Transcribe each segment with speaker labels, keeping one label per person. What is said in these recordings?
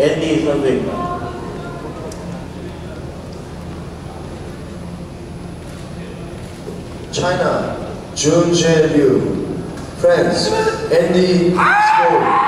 Speaker 1: Andy is not big one.
Speaker 2: China, Jun Jae Liu. France, Andy Snow.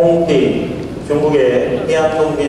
Speaker 1: 홈페이지 중국의 해양통비